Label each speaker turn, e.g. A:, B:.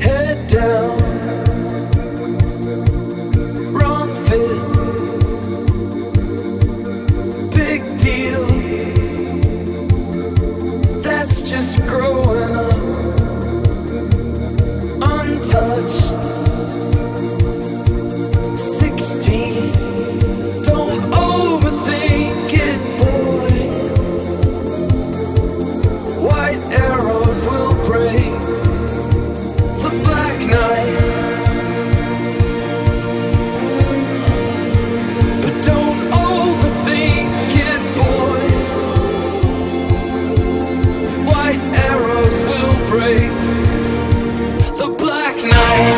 A: Head down. Wrong fit. Big deal. That's just growing up untouched Tonight.